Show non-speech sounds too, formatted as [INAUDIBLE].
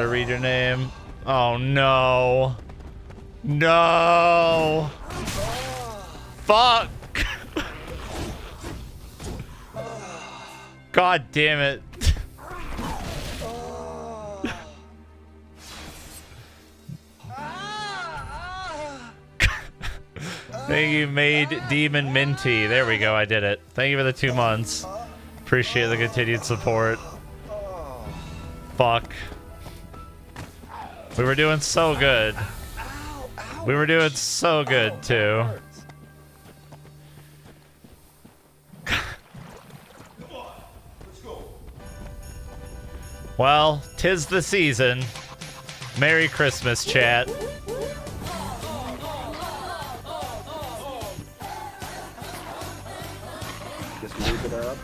to read your name. Oh no. No. Fuck. [LAUGHS] God damn it. [LAUGHS] Thank you, Made Demon Minty. There we go, I did it. Thank you for the two months. Appreciate the continued support. Fuck. We were doing so good. We were doing so good, too. Well, tis the season. Merry Christmas, chat. Just it up.